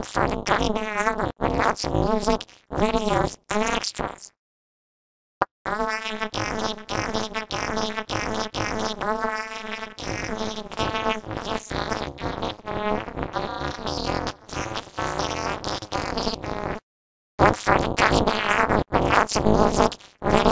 and started getting an album with lots of music, videos, and extras. Oh, I'm a dummy, dummy, dummy, dummy, dummy. Oh, I'm a dummy, girl. Yes, I'm a dummy, girl. Oh, I'm a dummy, dummy, dummy, girl. And started getting an album with lots of music, videos,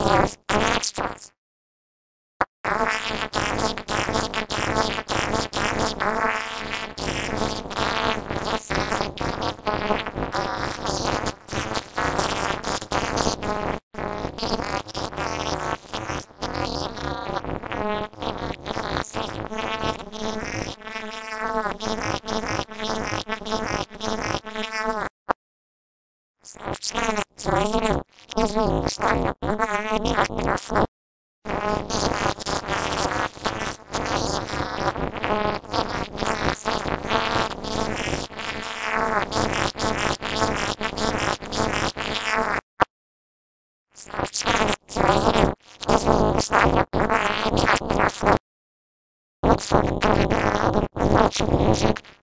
Music,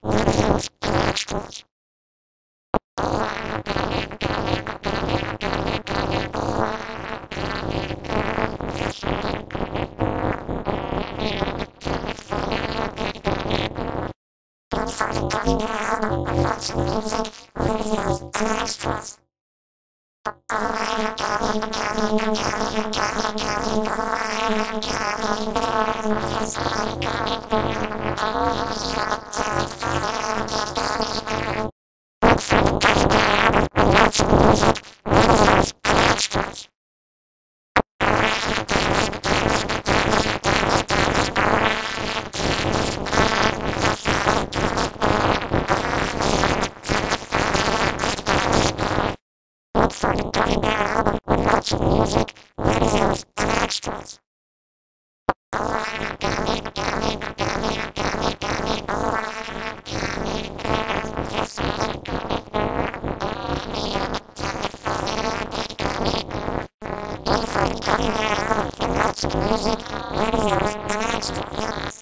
videos, and extras. Thank you. such music, videos, and extras. Music, videos, and extras.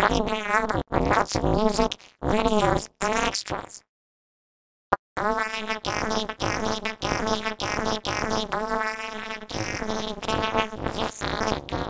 Gummy Bear album with lots of music, videos, and extras. Oh, I'm a gummy, gummy, gummy, gummy, gummy, oh, I'm a gummy bear, yes, I do.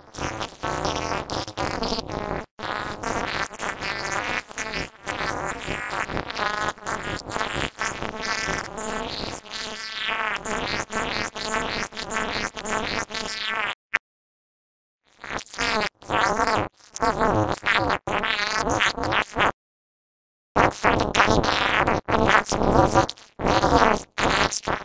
Tiny Bad, Watching Music, Videos, and e x t r e